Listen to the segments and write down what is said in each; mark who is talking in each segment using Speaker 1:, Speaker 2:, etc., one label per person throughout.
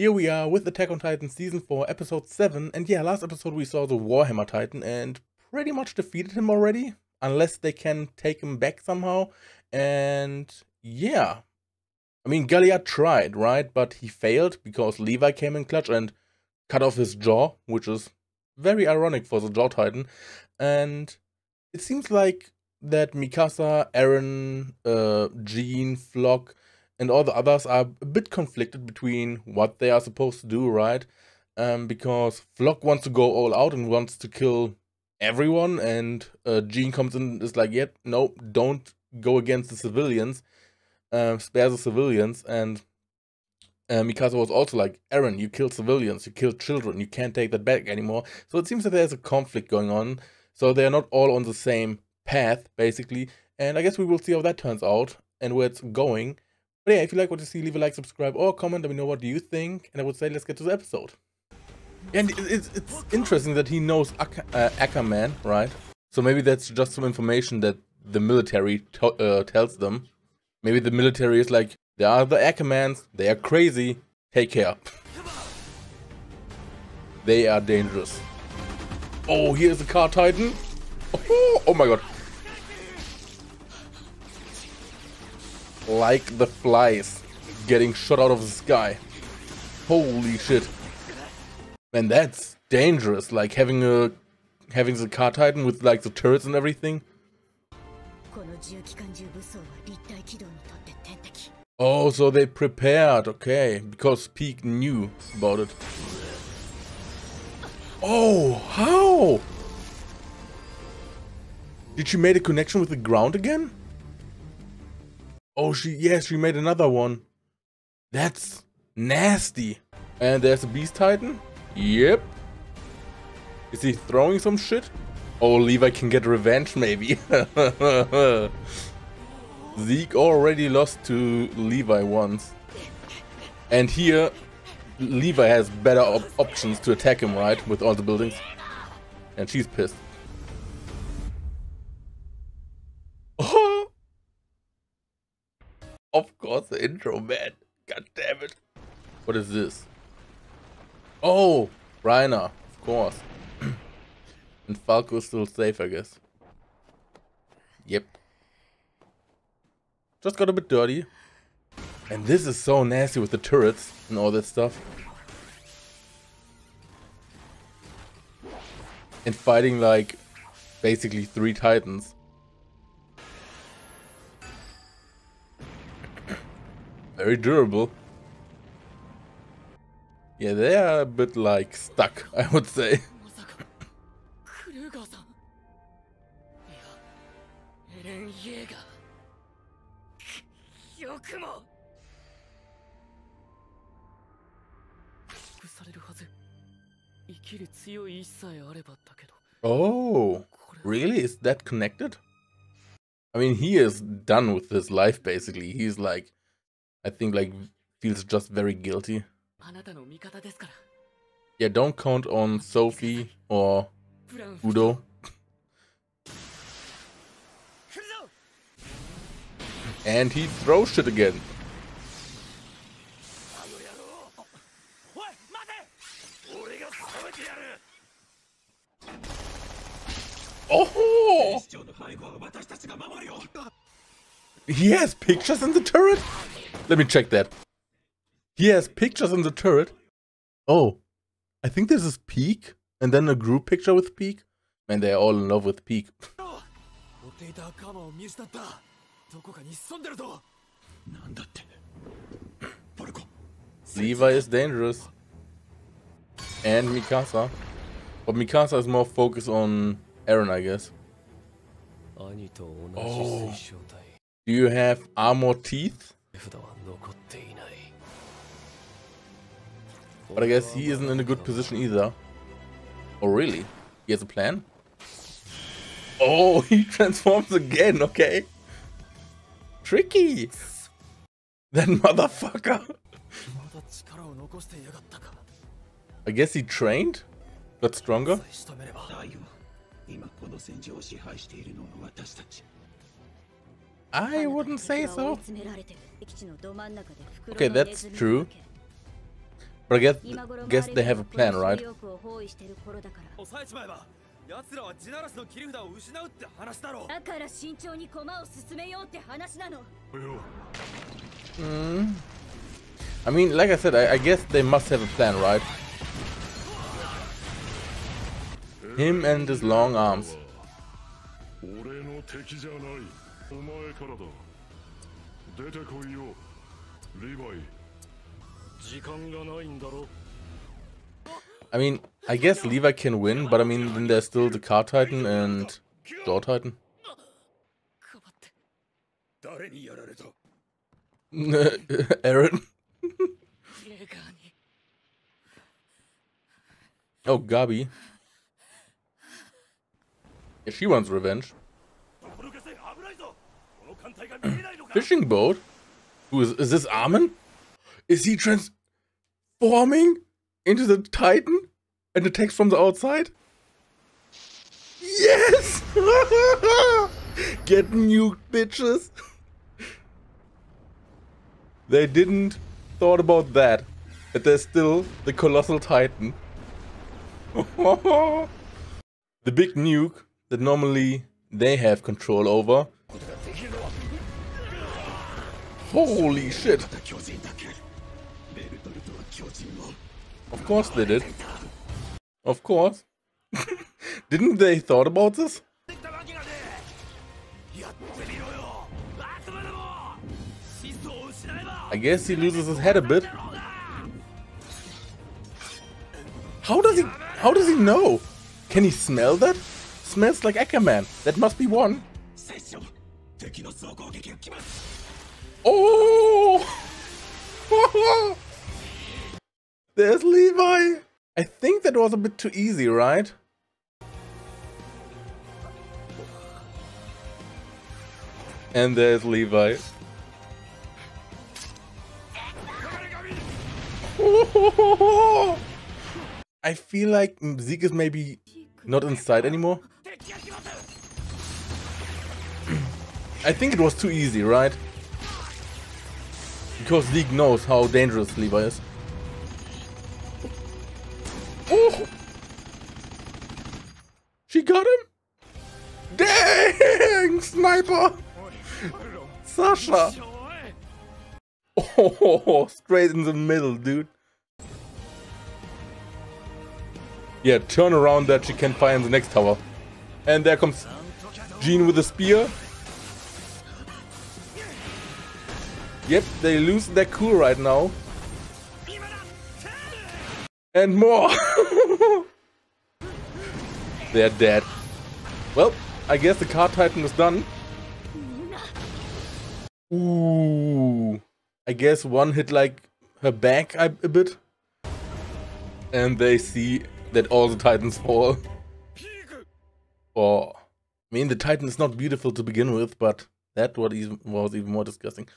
Speaker 1: Here we are with Attack on Titan Season 4, Episode 7, and yeah, last episode we saw the Warhammer Titan and pretty much defeated him already, unless they can take him back somehow, and yeah. I mean, Galliard tried, right, but he failed because Levi came in clutch and cut off his jaw, which is very ironic for the Jaw Titan, and it seems like that Mikasa, Eren, uh, Jean, Floch, and all the others are a bit conflicted between what they are supposed to do, right? Um, because Floch wants to go all out and wants to kill everyone, and uh, Jean comes in and is like, "Yep, yeah, no, don't go against the civilians, uh, spare the civilians." And uh, Mikasa was also like, "Eren, you killed civilians, you killed children, you can't take that back anymore." So it seems that there's a conflict going on. So they are not all on the same path, basically. And I guess we will see how that turns out and where it's going. But yeah, if you like what you see, leave a like, subscribe, or comment. Let me know what you think. And I would say let's get to the episode. And it's, it's interesting that he knows Aka, uh, Ackerman, right? So maybe that's just some information that the military uh, tells them. Maybe the military is like, there are the Ackermans, they are crazy, take care. they are dangerous. Oh, here's the car titan. Oh, oh my god. Like the flies getting shot out of the sky. Holy shit. Man, that's dangerous. Like having a having the car titan with like the turrets and everything. Oh, so they prepared, okay, because Pieck knew about it. Oh, how? Did she make a connection with the ground again? Oh, she, yes, she made another one. That's nasty. And there's a Beast Titan. Yep. Is he throwing some shit? Oh, Levi can get revenge, maybe. Zeke already lost to Levi once. And here, Levi has better op options to attack him, right? With all the buildings. And she's pissed. Intro, man. God damn it. What is this? Oh, Reiner, of course. and Falco is still safe, I guess. Yep. Just got a bit dirty. And this is so nasty with the turrets and all that stuff. And fighting like basically three titans. Very durable. Yeah, they are a bit like stuck, I would say. Oh, really? Is that connected? I mean, he is done with his life, basically. He's like, I think like feels just very guilty. Yeah, don't count on Sophie or Udo. And he throws shit again. Oh! He has pictures in the turret? Let me check that. He has pictures in the turret. Oh, I think this is Pieck, and then a group picture with Pieck. Man, they're all in love with Pieck. Levi is dangerous. And Mikasa. But Mikasa is more focused on Eren, I guess. Oh. Do you have armor teeth? But I guess he isn't in a good position either. Oh, really? He has a plan? Oh, he transforms again, okay. Tricky. That motherfucker. I guess he trained? Got stronger? I wouldn't say so. Okay, that's true. But I guess, guess they have a plan, right? Mm. I mean, like I said, I, I guess they must have a plan, right? Him and his long arms. I mean, I guess Levi can win, but I mean, then there's still the Car Titan and Door Titan. Eren? oh, Gabi. Yeah, she wants revenge. Fishing boat? Who is is this Armin? Is he transforming into the Titan and attacks from the outside? Yes! Get nuked, bitches! they didn't thought about that. But there's still the colossal Titan. the big nuke that normally they have control over. Holy shit! Of course they did. Of course. Didn't they thought about this? I guess he loses his head a bit. How does he how does he know? Can he smell that? Smells like Ackerman. That must be one. Oh! There's Levi! I think that was a bit too easy, right? And there's Levi. I feel like Zeke is maybe not inside anymore. I think it was too easy, right? Because Zeke knows how dangerous Levi is. Oh! She got him? Dang! Sniper! Sasha! Oh, straight in the middle, dude. Yeah, turn around that she can fire in the next tower. And there comes Jean with a spear. Yep, they lose their cool right now. And more! They're dead. Well, I guess the Card Titan is done. Ooh. I guess one hit like her back a bit. And they see that all the Titans fall. Or, oh. I mean, the Titan is not beautiful to begin with, but that what even, was even more disgusting.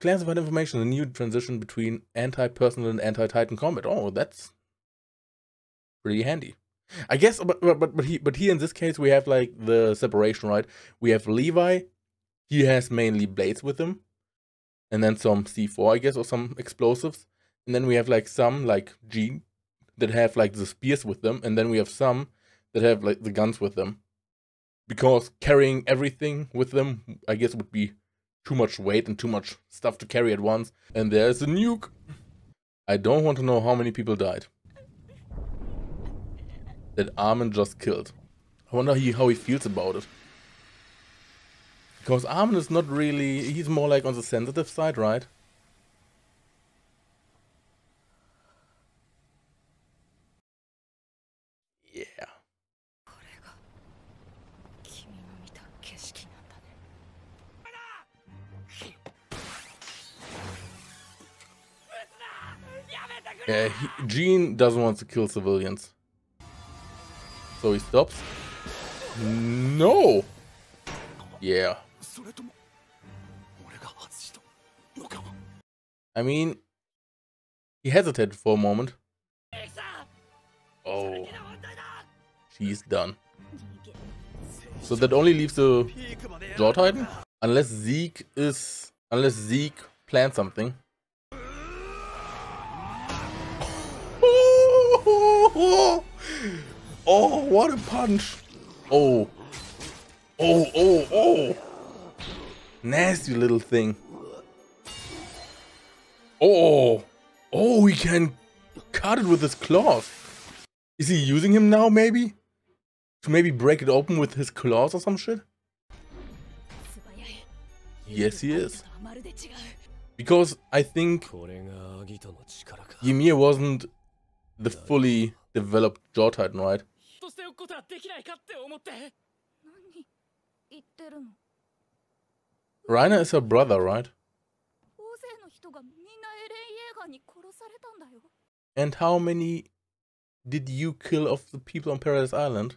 Speaker 1: Classified information: the new transition between anti-personal and anti-Titan combat. Oh, that's pretty handy. I guess, but but but but, he, but here in this case we have like the separation, right? We have Levi. He has mainly blades with him, and then some C4, I guess, or some explosives. And then we have like some like G that have like the spears with them, and then we have some that have like the guns with them. Because carrying everything with them, I guess, would be too much weight and too much stuff to carry at once. And there's a nuke. I don't want to know how many people died. That Armin just killed. I wonder he, how he feels about it. Because Armin is not really, he's more like on the sensitive side, right? Jean doesn't want to kill civilians. So he stops. No! Yeah. I mean, he hesitated for a moment. Oh. She's done. So that only leaves the Jaw Titan? Unless Zeke is... Unless Zeke planned something. Oh, oh, what a punch. Oh, oh, oh, oh. Nasty little thing. Oh, oh, he can cut it with his claws. Is he using him now, maybe? To maybe break it open with his claws or some shit? Yes, he is. Because I think Ymir wasn't the fully developed jaw titan, right? Reiner is her brother, right? And how many did you kill of the people on Paradise Island?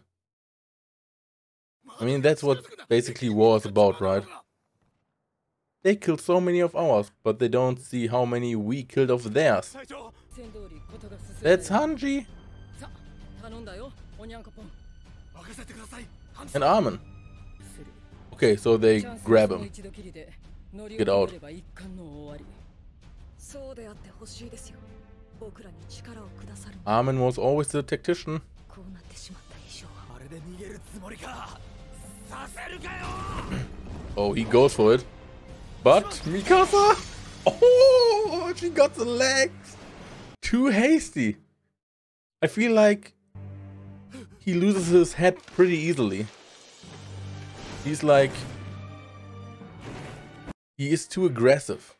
Speaker 1: I mean, that's what basically war is about, right? They killed so many of ours, but they don't see how many we killed of theirs.
Speaker 2: 隊長
Speaker 3: 戦通りことが進んで
Speaker 1: That's Hanji
Speaker 3: さ頼んだよおにゃんこぽん
Speaker 2: 任せてくださいハン
Speaker 1: and Armin.
Speaker 3: する
Speaker 1: Okay, so they
Speaker 3: チャンス
Speaker 1: grab
Speaker 3: その
Speaker 1: him.
Speaker 3: 一度きりで乗り
Speaker 1: Get
Speaker 3: 遅
Speaker 1: out.
Speaker 3: れれば一巻の終わり
Speaker 4: そうであってほしいですよ僕らに力をくださる
Speaker 1: Armin was always the tactician.
Speaker 4: こうなってしまった以上は
Speaker 2: あれで逃げるつもりかさせるかよ
Speaker 1: Oh, he goes for it. But Mikasa! Oh, she got the legs! Too hasty. I feel like he loses his head pretty easily. He's like. He is too aggressive.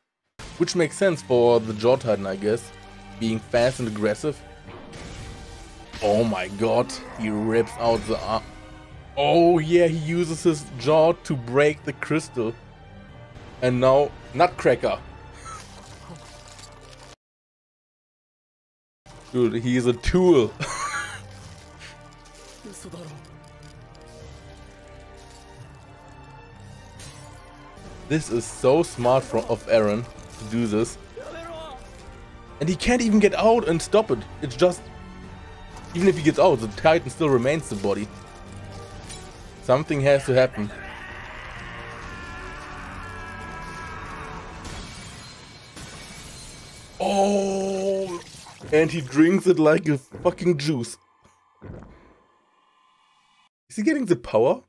Speaker 1: Which makes sense for the Jaw Titan, I guess. Being fast and aggressive. Oh my god, he rips out the arm. Oh yeah, he uses his jaw to break the crystal. And now, Nutcracker. Dude, he is a tool. this is so smart from of Eren to do this. And he can't even get out and stop it. It's just... Even if he gets out, the Titan still remains the body. Something has to happen. Oh! and he drinks it like a fucking juice. Is he getting the power?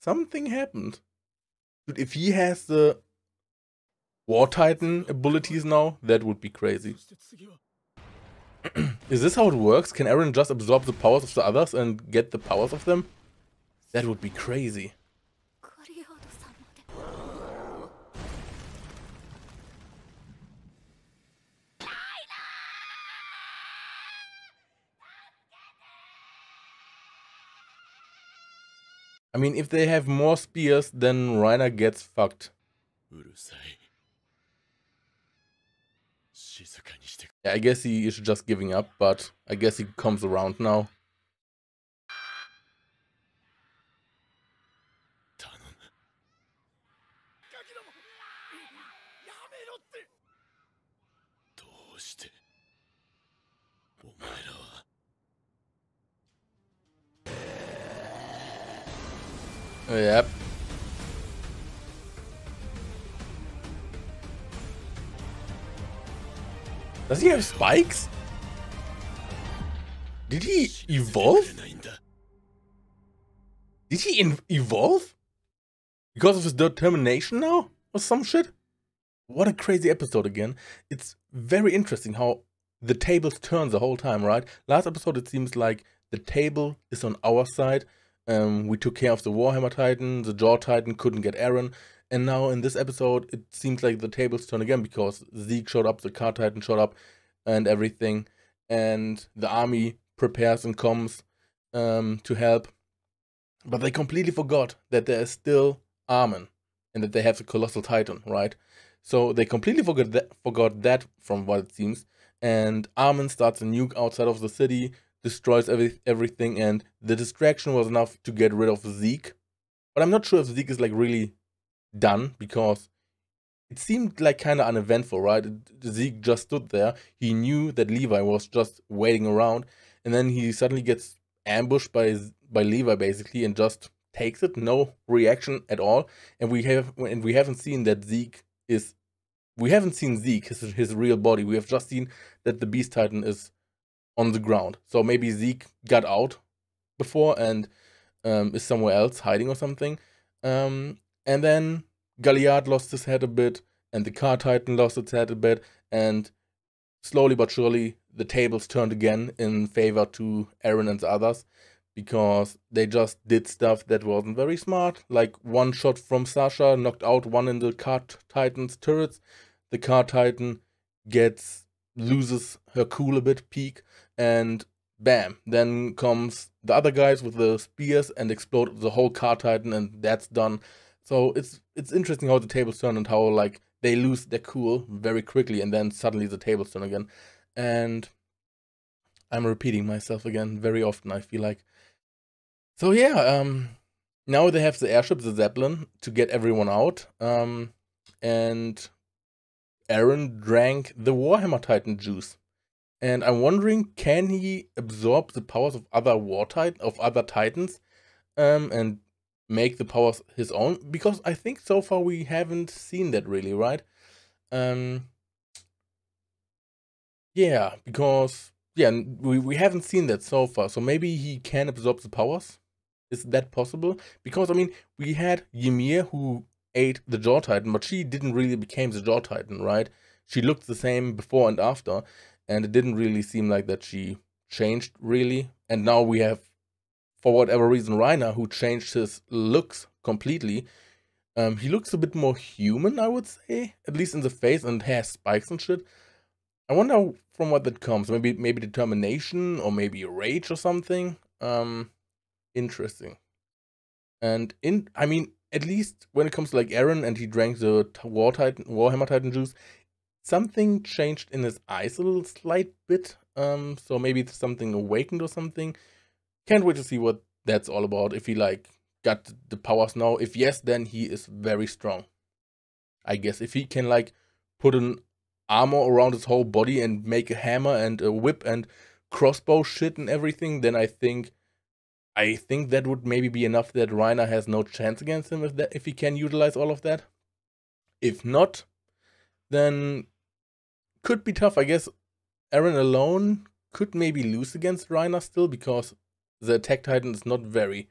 Speaker 1: Something happened. Dude, if he has the War Titan abilities now, that would be crazy. Is this how it works? Can Eren just absorb the powers of the others and get the powers of them? That would be crazy. I mean, if they have more spears, then Reiner gets fucked. Yeah, I guess he is just giving up, but I guess he comes around now. Yep. Does he have spikes? Did he evolve? Did he evolve? Because of his determination now? Or some shit? What a crazy episode again. It's very interesting how the tables turn the whole time, right? Last episode it seems like the table is on our side um, we took care of the Warhammer Titan, the Jaw Titan couldn't get Eren. And now in this episode, it seems like the tables turn again because Zeke showed up, the Car Titan showed up, and everything. And the army prepares and comes um, to help. But they completely forgot that there is still Armin and that they have the Colossal Titan, right? So they completely forgot that, forgot that from what it seems. And Armin starts a nuke outside of the city, destroys every, everything, and the distraction was enough to get rid of Zeke. But I'm not sure if Zeke is like really done because it seemed like kind of uneventful, right? Zeke just stood there. He knew that Levi was just waiting around, and then he suddenly gets ambushed by by Levi basically, and just takes it. No reaction at all, and we have and we haven't seen that Zeke is. We haven't seen Zeke, his, his real body. We have just seen that the Beast Titan is on the ground. So maybe Zeke got out before and um, is somewhere else hiding or something. Um, and then Galliard lost his head a bit, and the Car Titan lost its head a bit, and slowly but surely the tables turned again in favor to Eren and the others because they just did stuff that wasn't very smart. Like one shot from Sasha knocked out one in the Car Titan's turrets. The Car Titan gets loses her cool a bit Pieck and bam then comes the other guys with the spears and explode the whole car titan and that's done. So it's it's interesting how the tables turn and how like they lose their cool very quickly and then suddenly the tables turn again. And i'm repeating myself again very often i feel like. So yeah um now they have the airship the zeppelin to get everyone out um and Eren drank the warhammer titan juice and i'm wondering can he absorb the powers of other war titan of other titans um and make the powers his own because I think so far we haven't seen that really, right? Um Yeah, because yeah, we, we haven't seen that so far. So maybe he can absorb the powers. Is that possible? Because I mean, we had Ymir who ate the Jaw Titan, but she didn't really become the Jaw Titan, right? She looked the same before and after, and it didn't really seem like that she changed really. And now we have for whatever reason, Reiner, who changed his looks completely. Um, he looks a bit more human, I would say, at least in the face, and has spikes and shit. I wonder from what that comes. Maybe maybe determination or maybe rage or something. Um, interesting. And in, I mean, at least when it comes to like Eren and he drank the War Titan, Warhammer Titan juice, something changed in his eyes a little slight bit. Um, so maybe it's something awakened or something. Can't wait to see what that's all about. If he like got the powers now. If yes, then he is very strong. I guess if he can like put an armor around his whole body and make a hammer and a whip and crossbow shit and everything, then I think I think that would maybe be enough that Reiner has no chance against him if that if he can utilize all of that. If not, then could be tough. I guess Eren alone could maybe lose against Reiner still because the attack titan is not very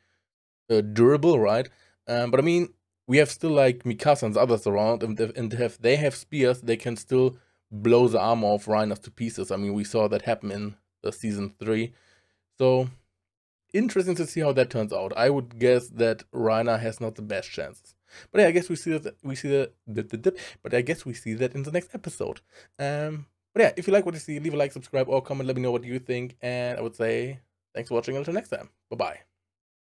Speaker 1: uh, durable, right? Um, but I mean, we have still like Mikasa and others around, and if, and if they have spears, they can still blow the armor of Reiner's to pieces. I mean, we saw that happen in the season three. So interesting to see how that turns out. I would guess that Reiner has not the best chances. But yeah, I guess we see that we see the dip, dip, dip, but I guess we see that in the next episode. Um but yeah, if you like what you see, leave a like, subscribe, or comment, let me know what you think. And I would say Thanks for watching. Until next time. Bye bye.